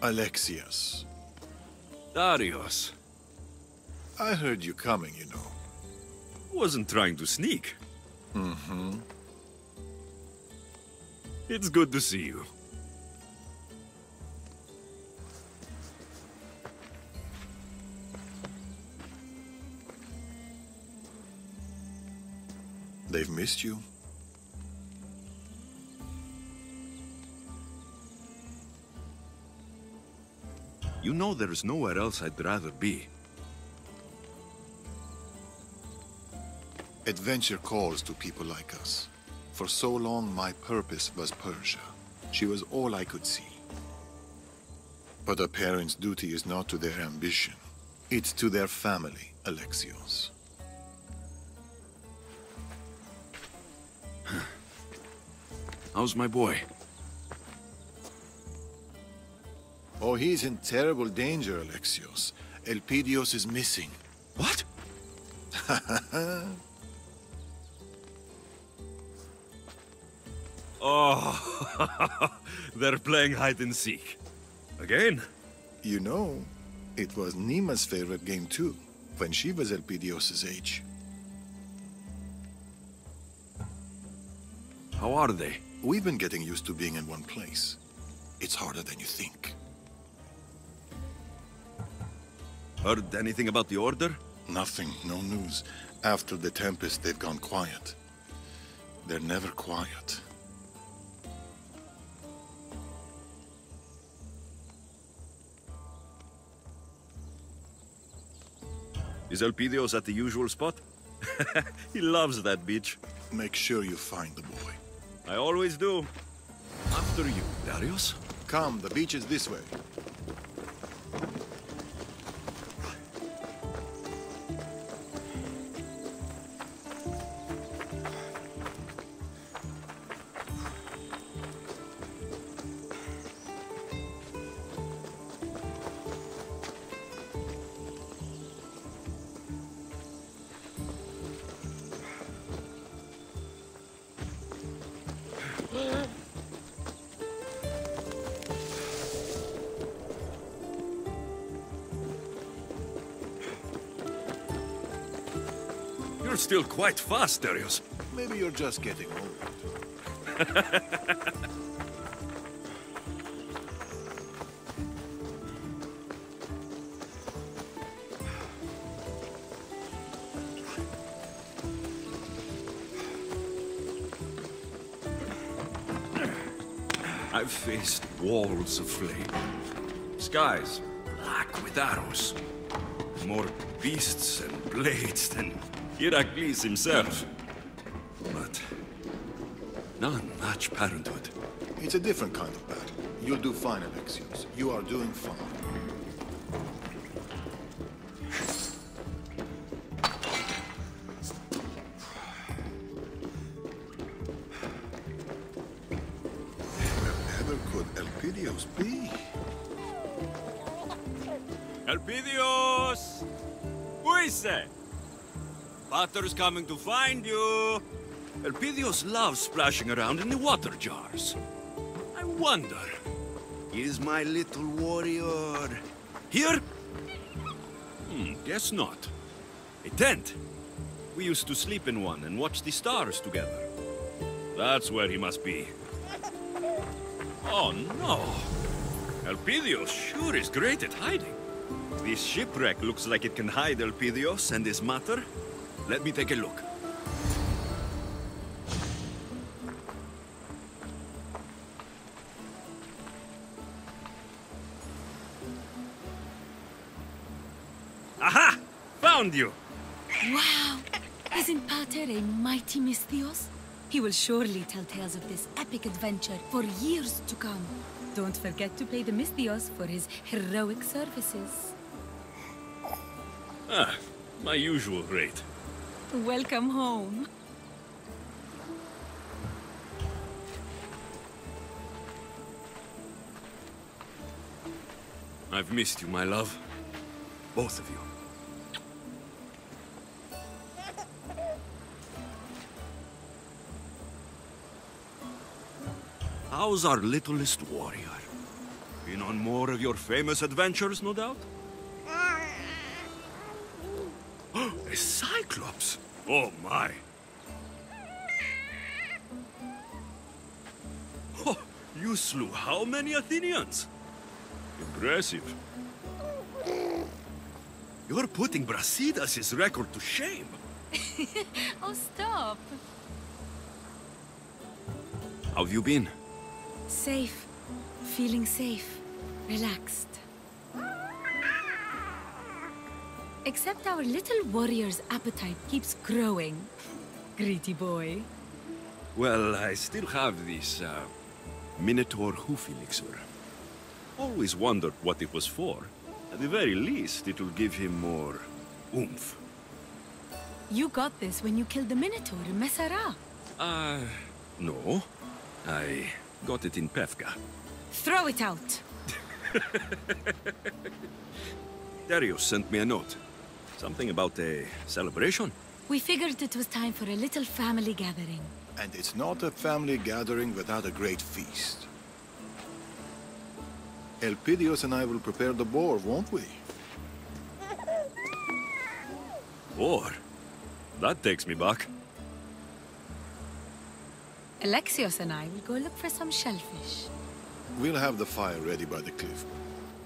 Alexios. Darius. I heard you coming, you know. Wasn't trying to sneak. Mm-hmm. It's good to see you. They've missed you. You know there's nowhere else I'd rather be. Adventure calls to people like us. For so long, my purpose was Persia. She was all I could see. But a parent's duty is not to their ambition. It's to their family, Alexios. How's my boy? Oh, he's in terrible danger, Alexios. Elpidios is missing. What? oh, they're playing hide and seek. Again? You know, it was Neema's favorite game too, when she was Elpidios' age. How are they? We've been getting used to being in one place. It's harder than you think. Heard anything about the Order? Nothing, no news. After the Tempest, they've gone quiet. They're never quiet. Is Elpidios at the usual spot? he loves that beach. Make sure you find the boy. I always do. After you, Darius. Come, the beach is this way. Quite fast, Darius. Maybe you're just getting old. I've faced walls of flame, skies black with arrows, more beasts and blades than Heracles himself. But not much parenthood. It's a different kind of battle. You'll do fine, Alexios. You are doing fine. Wherever could Elpidios be? Elpidios! Who is it? Butter's coming to find you. Elpidios loves splashing around in the water jars. I wonder, is my little warrior here? Hmm, guess not. A tent. We used to sleep in one and watch the stars together. That's where he must be. Oh no! Elpidios sure is great at hiding. This shipwreck looks like it can hide Elpidios and his mater. Let me take a look. Aha! Found you! Wow! Isn't Pater a mighty Misthios? He will surely tell tales of this epic adventure for years to come. Don't forget to pay the Misthios for his heroic services. Ah, my usual rate. Welcome home. I've missed you, my love. Both of you. How's our littlest warrior? Been on more of your famous adventures, no doubt? A Cyclops! Oh, my! Oh, you slew how many Athenians? Impressive. You're putting Brasidas' record to shame. Oh, stop. How have you been? Safe. Feeling safe. Relaxed. Except our little warrior's appetite keeps growing. Greedy boy. Well, I still have this, uh, Minotaur hoof elixir. Always wondered what it was for. At the very least, it will give him more oomph. You got this when you killed the Minotaur in Messara. Uh, no. I got it in Pefka. Throw it out! Darius sent me a note. Something about a celebration? We figured it was time for a little family gathering. And it's not a family gathering without a great feast. Elpidios and I will prepare the boar, won't we? Or, that takes me back. Alexios and I will go look for some shellfish. We'll have the fire ready by the cliff.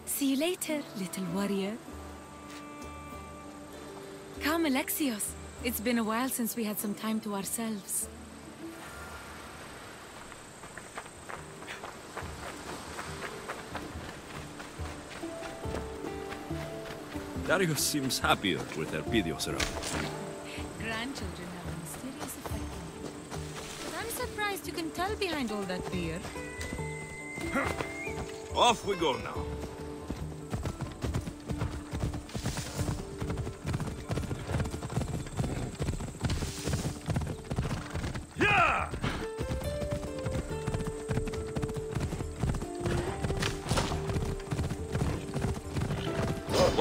See you later, little warrior. Come, Alexios. It's been a while since we had some time to ourselves. Darius seems happier with Elpidios around. Grandchildren have a mysterious effect. But I'm surprised you can tell behind all that beer. Off we go now.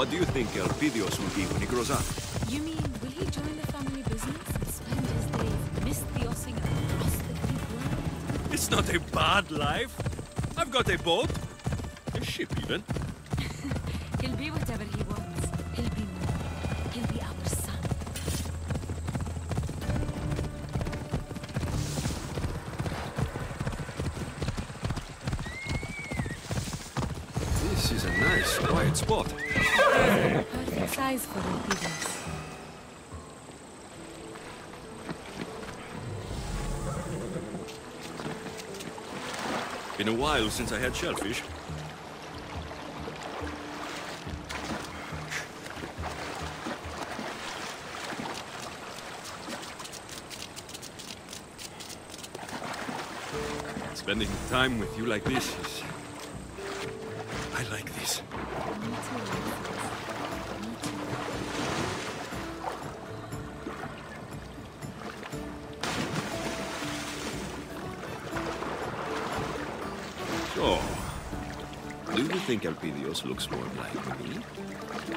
What do you think Elpidios will be when he grows up? You mean, will he join the family business and spend his days mistheosing across the world? It's not a bad life. I've got a boat. A ship, even. He'll be whatever he wants. He'll be more. He'll be our son. This is a nice, quiet spot. Size for. Been a while since I had shellfish. Spending time with you like this is... think Elpidios looks more like me?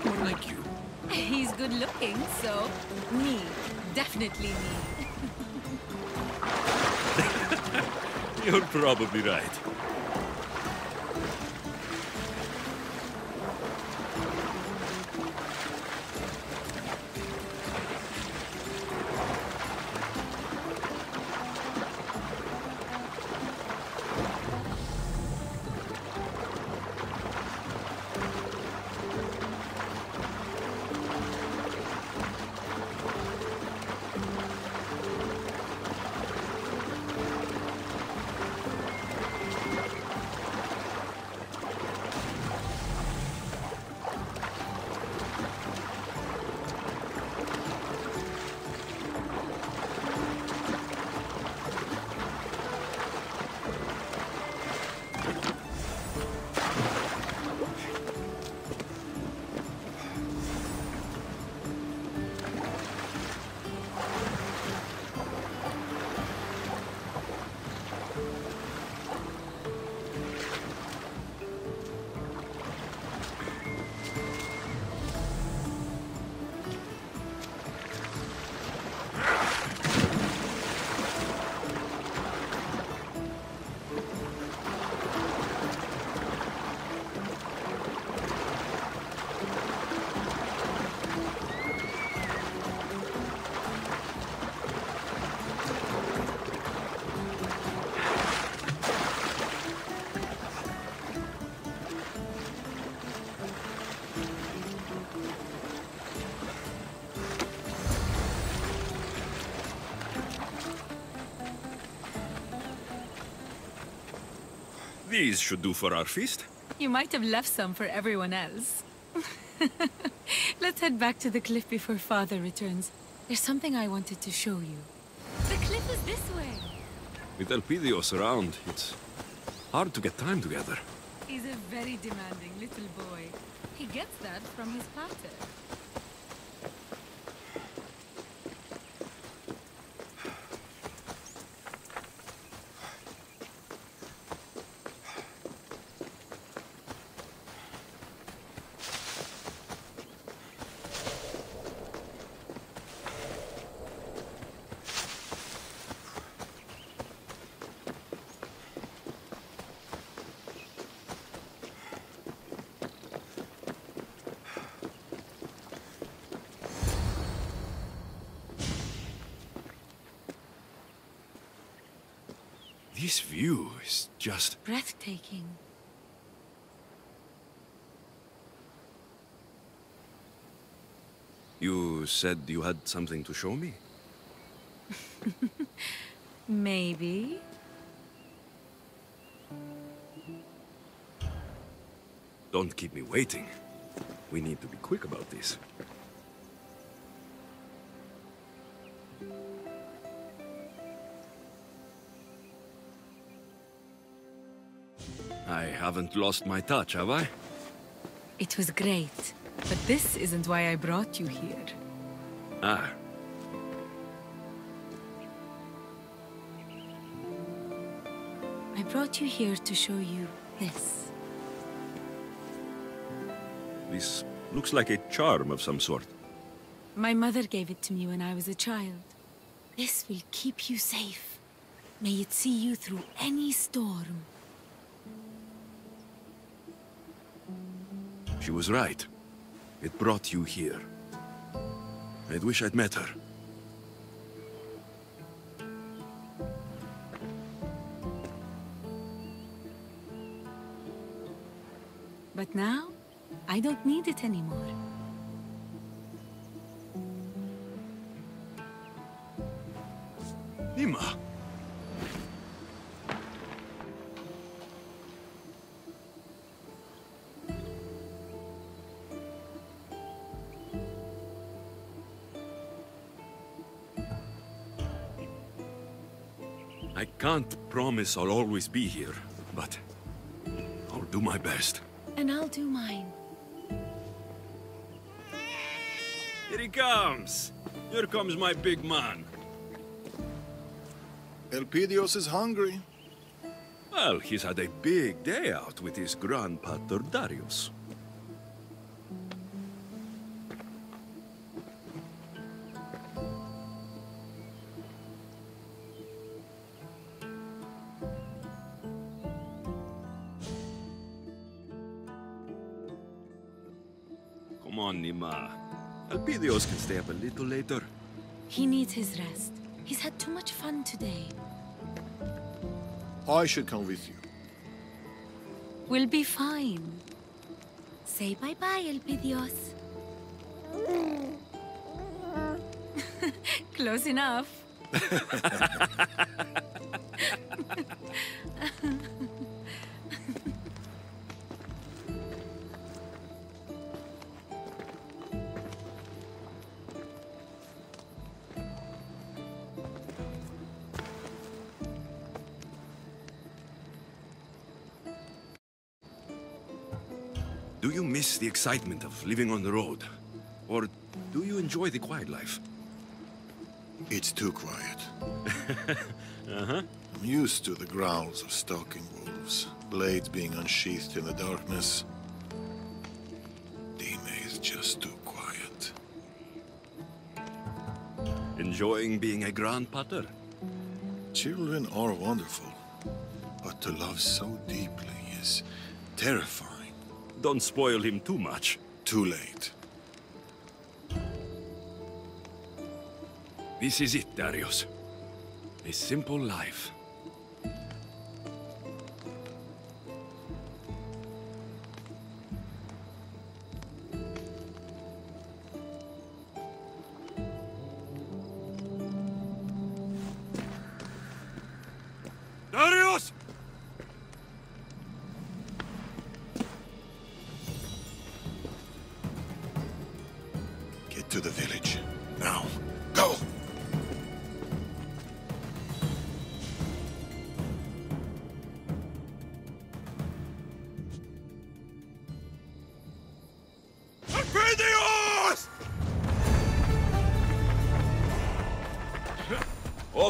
Or like you? He's good looking, so me. Definitely me. You're probably right. These should do for our feast. You might have left some for everyone else. Let's head back to the cliff before Father returns. There's something I wanted to show you. The cliff is this way. With Elpidios around, it's hard to get time together. He's a very demanding little boy. He gets that from his pater. This view is just... Breathtaking. You said you had something to show me? Maybe. Don't keep me waiting. We need to be quick about this. I haven't lost my touch, have I? It was great. But this isn't why I brought you here. Ah. I brought you here to show you this. This looks like a charm of some sort. My mother gave it to me when I was a child. This will keep you safe. May it see you through any storm. She was right. It brought you here. I'd wish I'd met her. But now, I don't need it anymore. Can't promise I'll always be here, but I'll do my best. And I'll do mine. Here he comes! Here comes my big man. Elpidios is hungry. Well, he's had a big day out with his grandpater Darius. Elpidios can stay up a little later. He needs his rest. He's had too much fun today. I should come with you. We'll be fine. Say bye-bye, Elpidios. Close enough. Do you miss the excitement of living on the road? Or do you enjoy the quiet life? It's too quiet. uh-huh. I'm used to the growls of stalking wolves, blades being unsheathed in the darkness. Dime is just too quiet. Enjoying being a grandpater? Children are wonderful, but to love so deeply is terrifying. Don't spoil him too much. Too late. This is it, Darius. A simple life.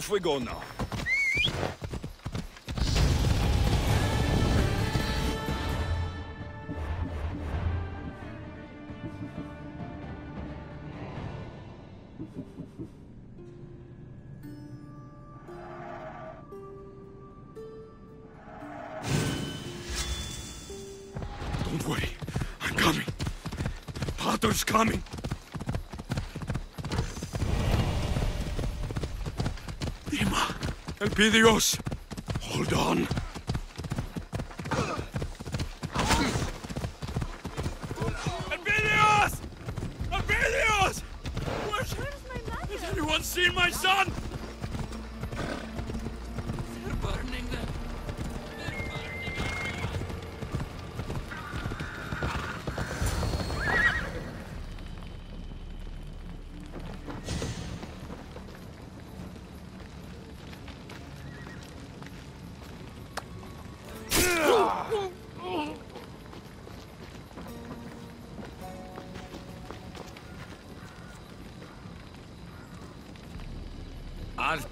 Off we go now. Don't worry. I'm coming. Pater's coming. Elpidios. Hold on.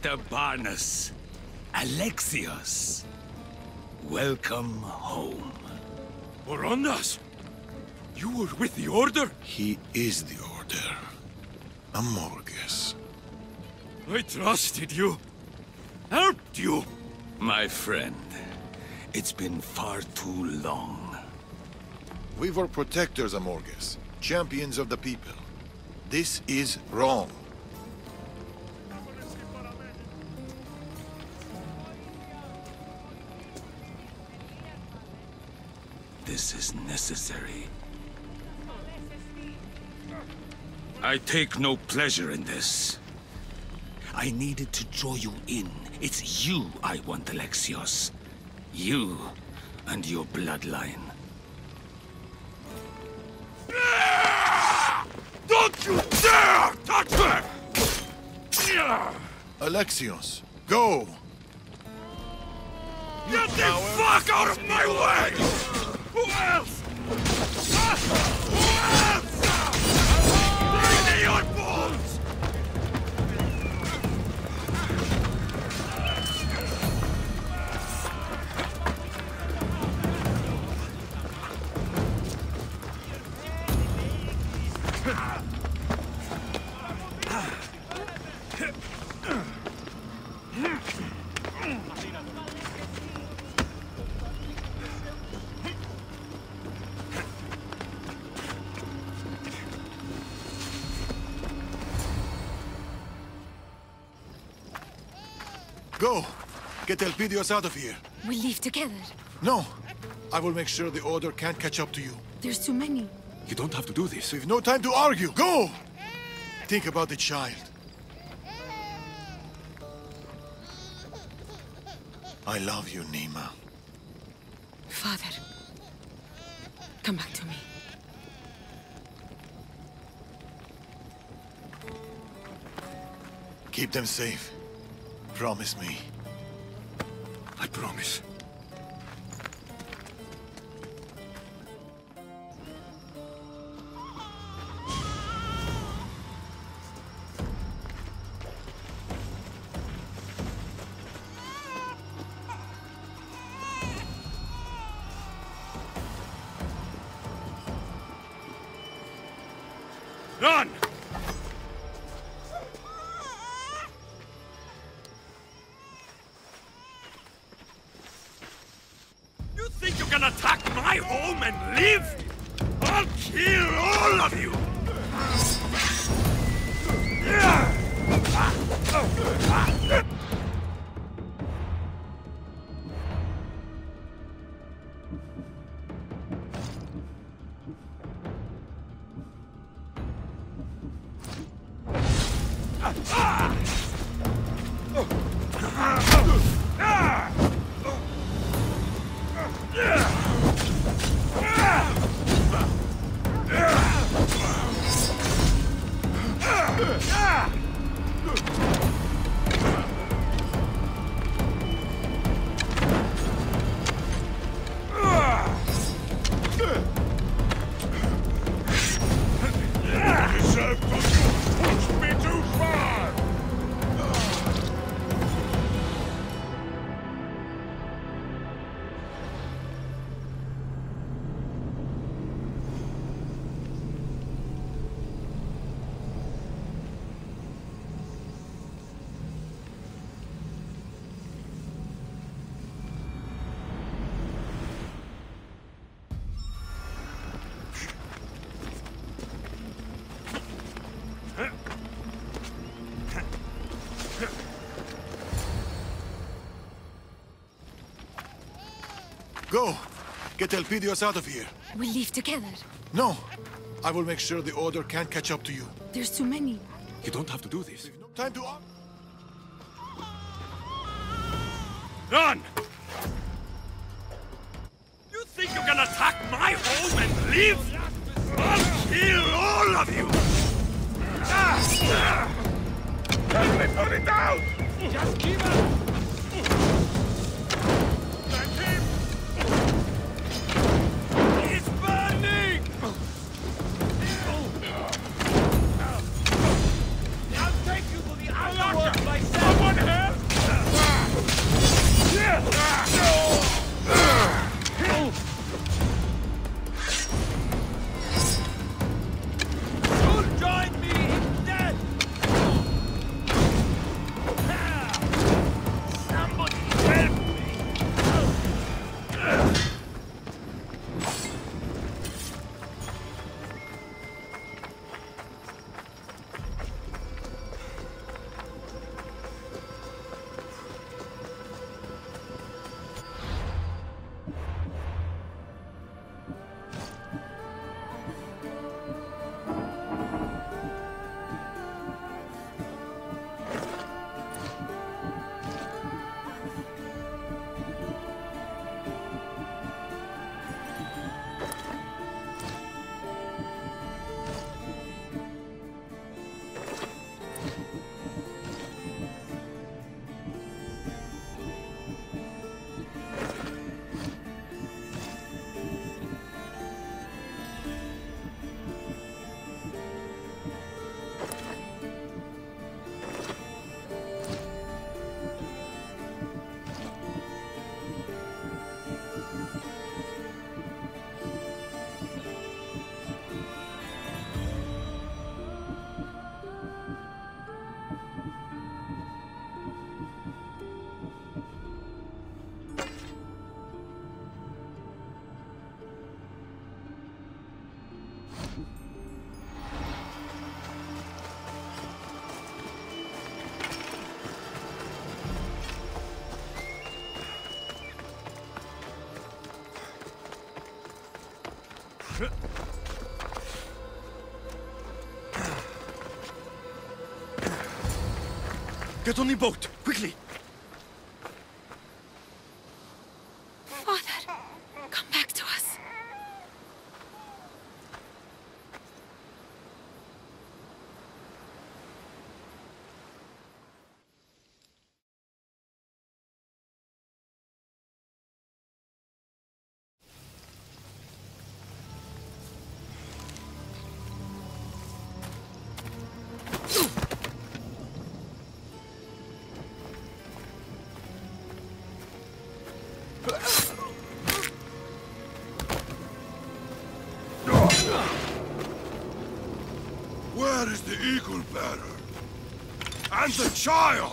Artabanus, Alexios, welcome home. Orondas! You were with the Order? He is the Order. Amorges. I trusted you. Helped you. My friend, it's been far too long. We were protectors, Amorges. Champions of the people. This is wrong. Necessary. I take no pleasure in this. I needed to draw you in. It's you I want, Alexios. You and your bloodline. Don't you dare touch her! Alexios, go! Get the fuck out of my way! Who else? Ah! Get Elpidios out of here. We'll leave together. No! I will make sure the Order can't catch up to you. There's too many. You don't have to do this. We've no time to argue. Go! Think about the child. I love you, Neema. Father, come back to me. Keep them safe. Promise me. Promise. Run! Get Elpidios out of here. We'll leave together. No! I will make sure the Order can't catch up to you. There's too many. You don't have to do this. No time to... Run! You think you can attack my home and leave? I'll kill all of you! Ah! Ah! Help me put it down! Just keep up! Get on the boat, child?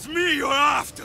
It's me you're after,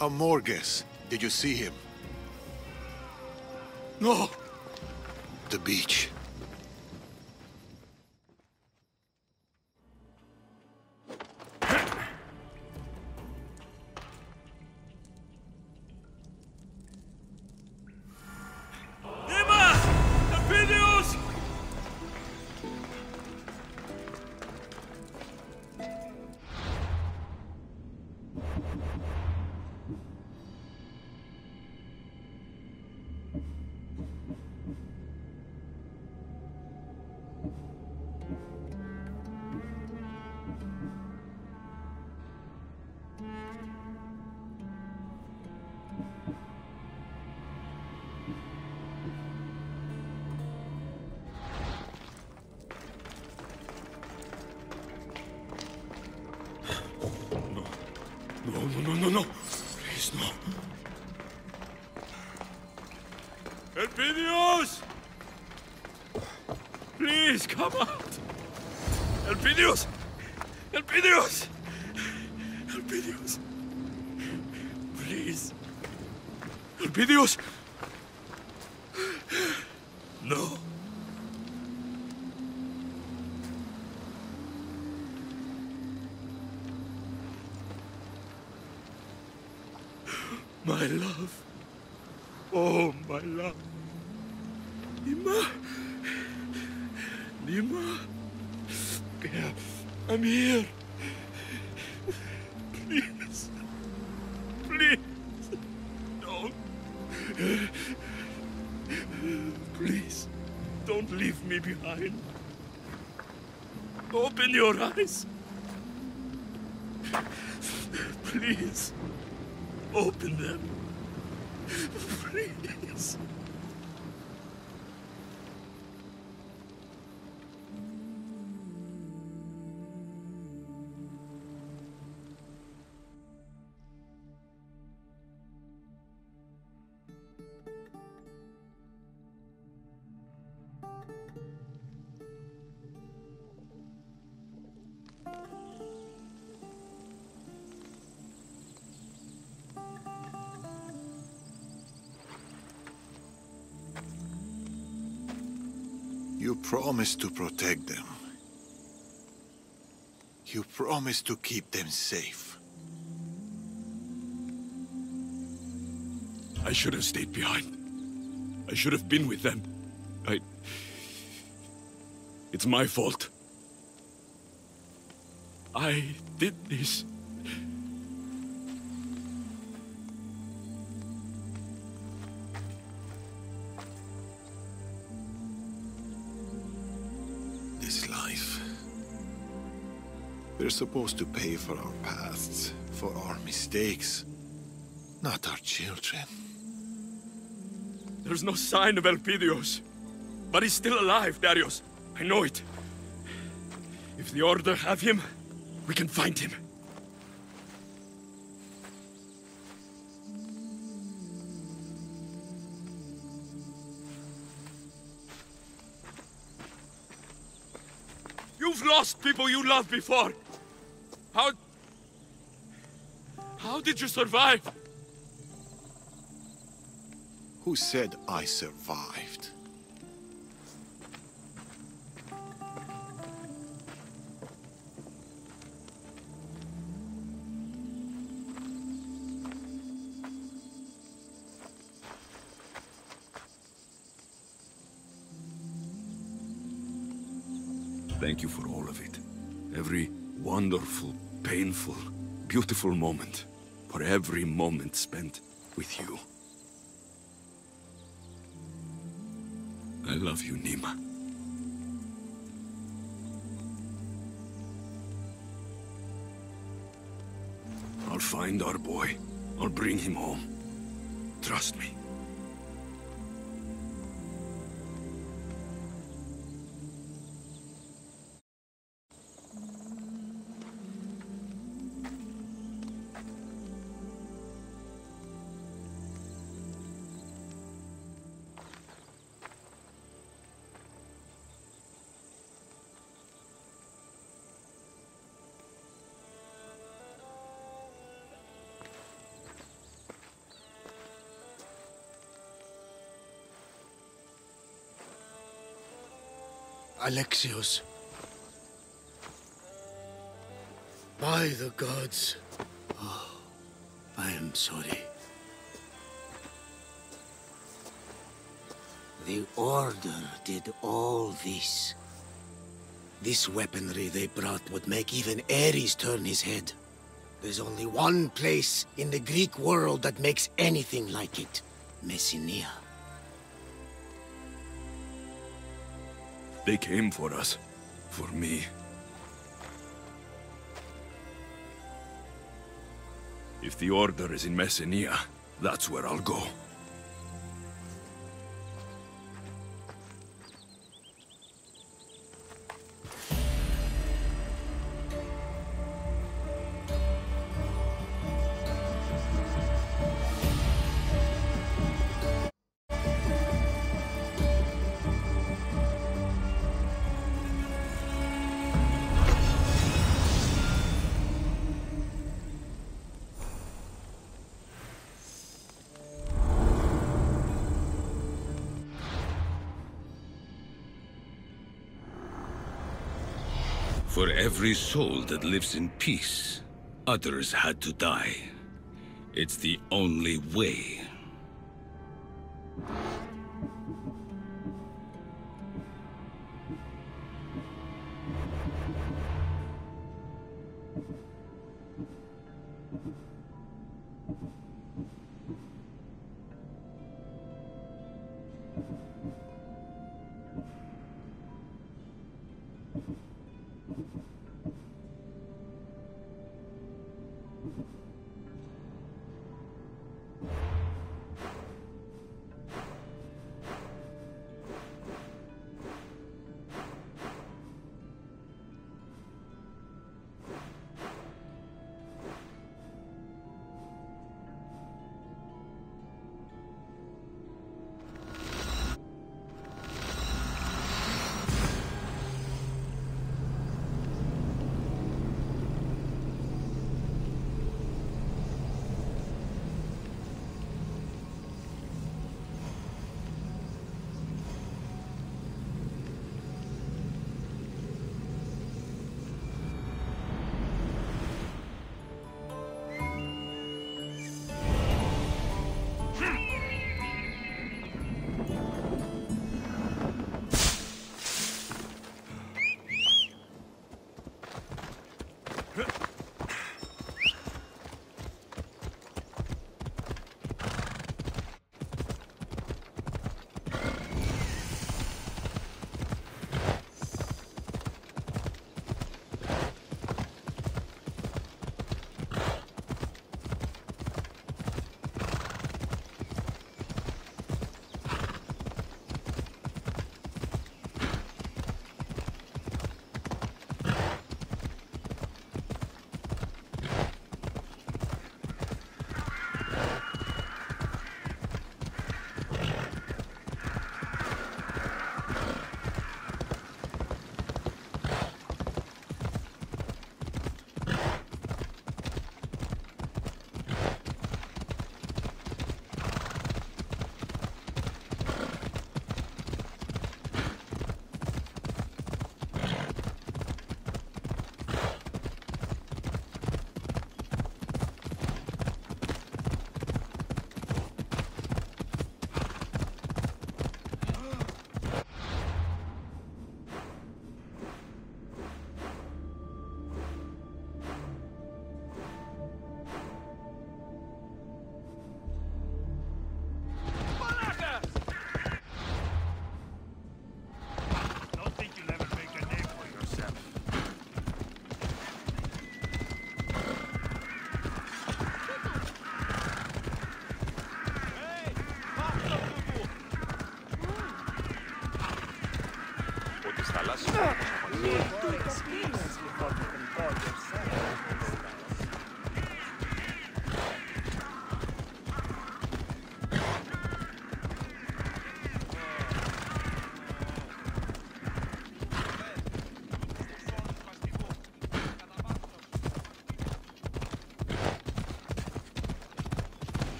Amorges. Did you see him? No! The beach. Please. Don't leave me behind. Open your eyes. Please. Open them. Please. Promised to protect them. You promised to keep them safe. I should have stayed behind. I should have been with them. I. It's my fault. I did this. This We're supposed to pay for our pasts, for our mistakes, not our children. There's no sign of Elpidios. But he's still alive, Darius. I know it. If the Order have him, we can find him. You've lost people you loved before. How... How did you survive? Who said I survived? Beautiful moment. For every moment spent with you. I love you, Neema. I'll find our boy. I'll bring him home. Trust me. Alexios. By the gods. Oh, I am sorry. The Order did all this. This weaponry they brought would make even Ares turn his head. There's only one place in the Greek world that makes anything like it. Messenia. They came for us. For me. If the Order is in Messenia, that's where I'll go. Every soul that lives in peace, others had to die. It's the only way.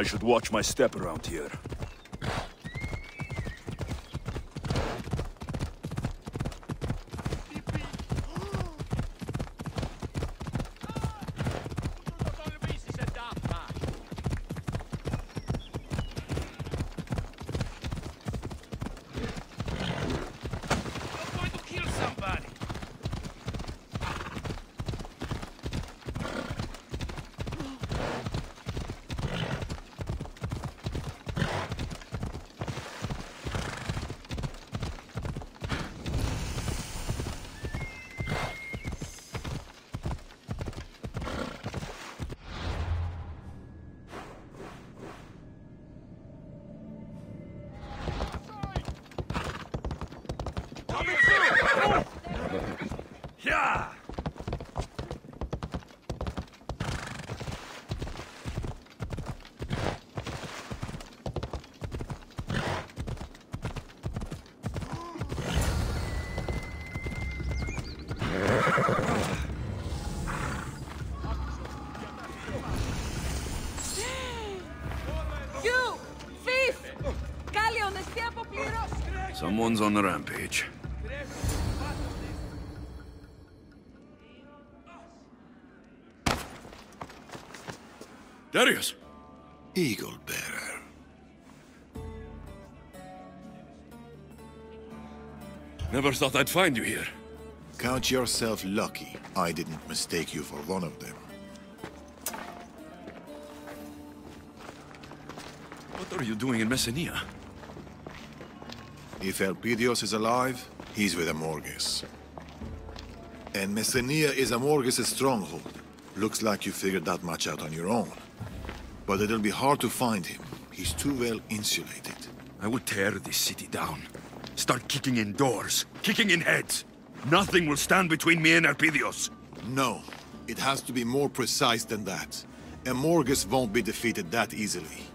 I should watch my step around here. Someone's on the rampage. Darius! Eagle Bearer. Never thought I'd find you here. Count yourself lucky I didn't mistake you for one of them. What are you doing in Messenia? If Elpidios is alive, he's with Amorges. And Messenia is Amorges' stronghold. Looks like you figured that much out on your own. But it'll be hard to find him. He's too well insulated. I will tear this city down. Start kicking in doors, kicking in heads. Nothing will stand between me and Elpidios. No, it has to be more precise than that. Amorges won't be defeated that easily.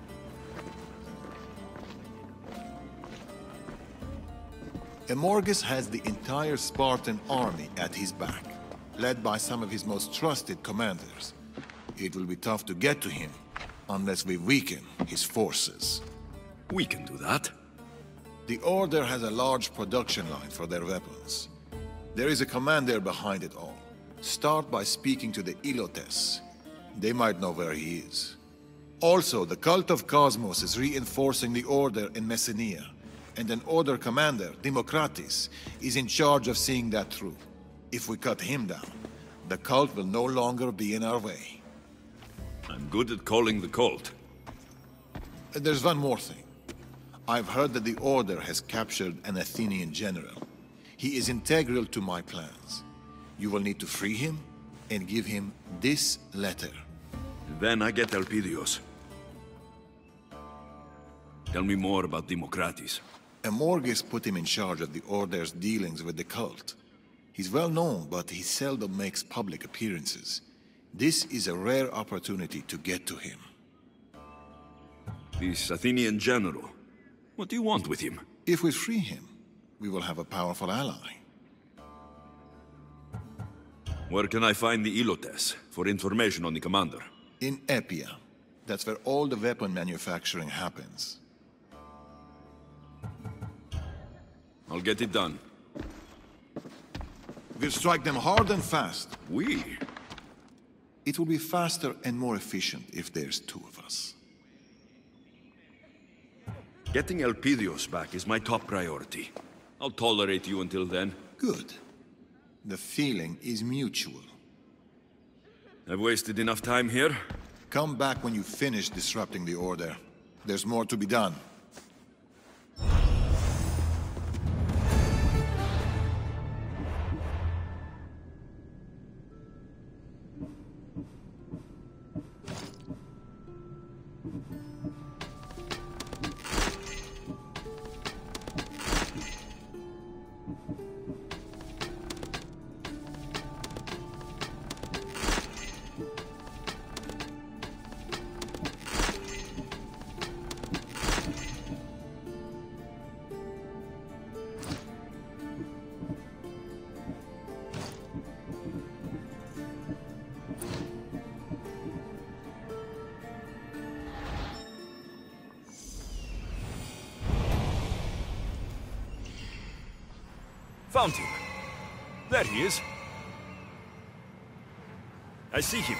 Amorges has the entire Spartan army at his back, led by some of his most trusted commanders. It will be tough to get to him, unless we weaken his forces. We can do that. The Order has a large production line for their weapons. There is a commander behind it all. Start by speaking to the Helots. They might know where he is. Also, the Cult of Kosmos is reinforcing the Order in Messenia, and an Order commander, Democratis, is in charge of seeing that through. If we cut him down, the cult will no longer be in our way. I'm good at calling the cult. There's one more thing. I've heard that the Order has captured an Athenian general. He is integral to my plans. You will need to free him and give him this letter. Then I get Elpidios. Tell me more about Democratis. Amorges put him in charge of the Order's dealings with the cult. He's well known, but he seldom makes public appearances. This is a rare opportunity to get to him. This Athenian general. What do you want with him? If we free him, we will have a powerful ally. Where can I find the Helots for information on the commander? In Epia. That's where all the weapon manufacturing happens. I'll get it done. We'll strike them hard and fast. We? It will be faster and more efficient if there's two of us. Getting Elpidios back is my top priority. I'll tolerate you until then. Good. The feeling is mutual. I've wasted enough time here. Come back when you finish disrupting the Order. There's more to be done. Found him. There he is. I see him.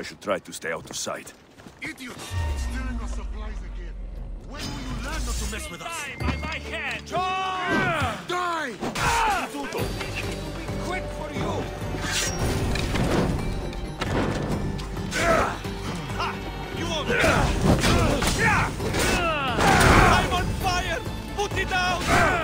I should try to stay out of sight. Idiots! Stealing our supplies again. When will you learn not to mess with us? by my hand, head! Die! Quick for you! I'm on fire! Put it out!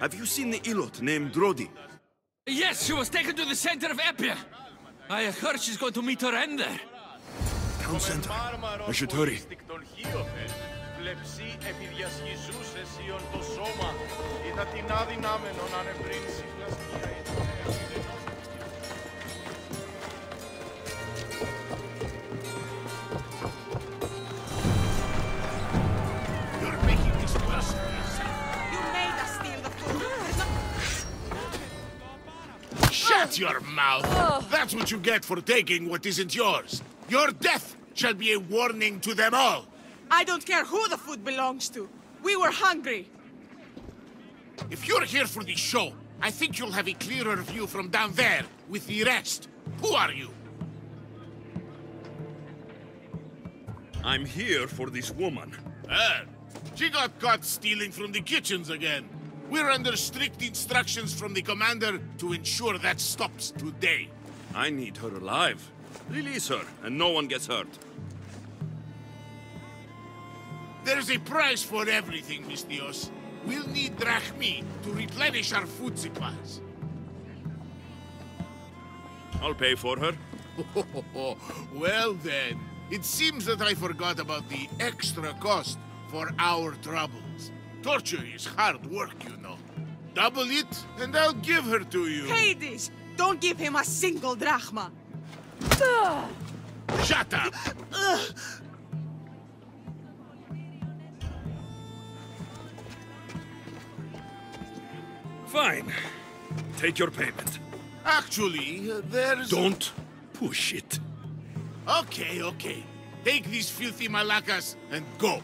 Have you seen the Helot named Rodi? Yes, she was taken to the center of Epia. I heard she's going to meet her end there. Town center. I should hurry. Σιον το σώμα, την Shut your mouth! That's what you get for taking what isn't yours. Your death shall be a warning to them all. I don't care who the food belongs to. We were hungry. If you're here for the show, I think you'll have a clearer view from down there with the rest. Who are you? I'm here for this woman. Ah, she got caught stealing from the kitchens again. We're under strict instructions from the commander to ensure that stops today. I need her alive. Release her, and no one gets hurt. There's a price for everything, Mistios. We'll need drachmi to replenish our food supplies. I'll pay for her. well then, it seems that I forgot about the extra cost for our troubles. Torture is hard work, you know. Double it, and I'll give her to you. Hades! Don't give him a single drachma. Shut up! Fine. Take your payment. Actually, uh, there's... Don't push it. Okay, okay. Take these filthy malacas and go.